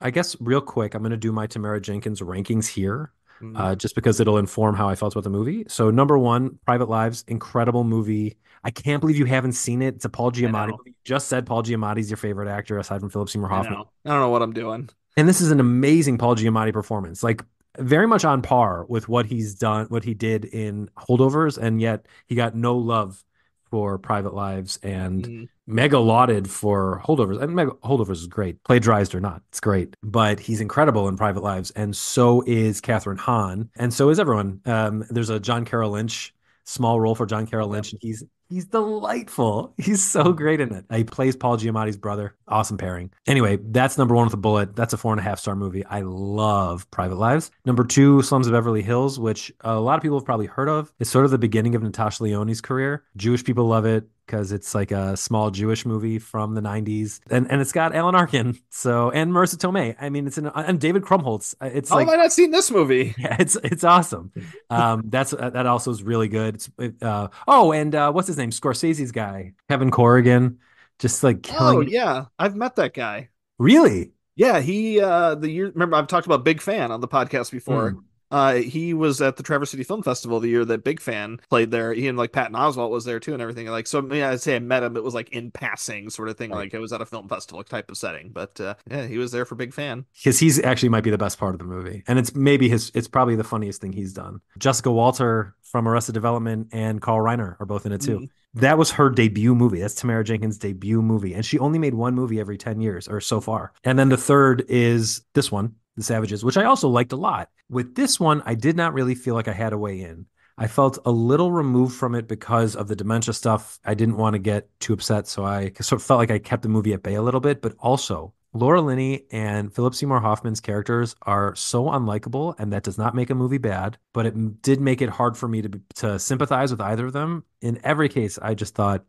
I guess real quick, I'm going to do my Tamara Jenkins rankings here, Mm. uh, just because it'll inform how I felt about the movie. So number one, Private Lives, incredible movie. I can't believe you haven't seen it. It's a Paul Giamatti movie. You just said Paul Giamatti's your favorite actor aside from Philip Seymour I Hoffman. know. I don't know what I'm doing. And this is an amazing Paul Giamatti performance. Like very much on par with what he's done, what he did in Holdovers, and yet he got no love for Private Lives and Mm. mega lauded for Holdovers. And mega, Holdovers is great, plagiarized or not, it's great. But he's incredible in Private Lives, and so is Kathryn Hahn, and so is everyone. Um, there's a John Carroll Lynch small role for John Carroll Lynch, and he's he's delightful. He's so hmm. great in it. He plays Paul Giamatti's brother. Awesome pairing. Anyway, that's number one with a bullet. That's a four and a half star movie. I love Private Lives. Number two, Slums of Beverly Hills, which a lot of people have probably heard of. It's sort of the beginning of Natasha Lyonne's career. Jewish people love it because it's like a small Jewish movie from the 90s. And and it's got Alan Arkin. So and Marisa Tomei. I mean, it's an and David Krumholtz. It's How like have I not seen this movie? yeah, it's it's awesome. Um, that's that also is really good. It's uh, oh, and uh, what's his name? Scorsese's guy, Kevin Corrigan, just like killing. Oh yeah, I've met that guy. Really? Yeah, he uh the year remember I've talked about Big Fan on the podcast before. Hmm. Uh he was at the Traverse City Film Festival the year that Big Fan played there. He and like Patton Oswalt was there too and everything. Like so yeah, I'd say I met him. It was like in passing sort of thing, Right. like it was at a film festival type of setting. But uh yeah, he was there for Big Fan. Because he's actually might be the best part of the movie, and it's maybe his. It's probably the funniest thing he's done. Jessica Walter from Arrested Development and Carl Reiner are both in it too. Mhm. That was her debut movie. That's Tamara Jenkins' debut movie, and she only made one movie every ten years or so far. And then the third is this one, The Savages, which I also liked a lot. With this one, I did not really feel like I had a way in. I felt a little removed from it because of the dementia stuff. I didn't want to get too upset, so I sort of felt like I kept the movie at bay a little bit. But also, Laura Linney and Philip Seymour Hoffman's characters are so unlikable, and that does not make a movie bad. But it did make it hard for me to to sympathize with either of them. In every case, I just thought,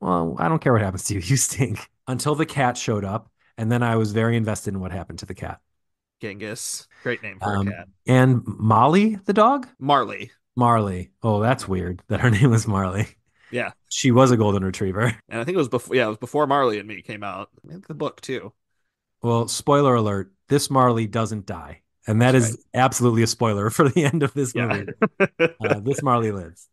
well, I don't care what happens to you. You stink. Until the cat showed up, and then I was very invested in what happened to the cat. Genghis. Great name for Um, a cat. And Molly, the dog, Marley. Marley. Oh, that's weird that her name was Marley. Yeah. She was a golden retriever. And I think it was before yeah, it was before Marley and Me came out. The book too. Well, spoiler alert: this Marley doesn't die, and that is That's absolutely a spoiler for the end of this Yeah. movie. Uh, this Marley lives.